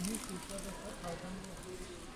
你是说的是套餐吗？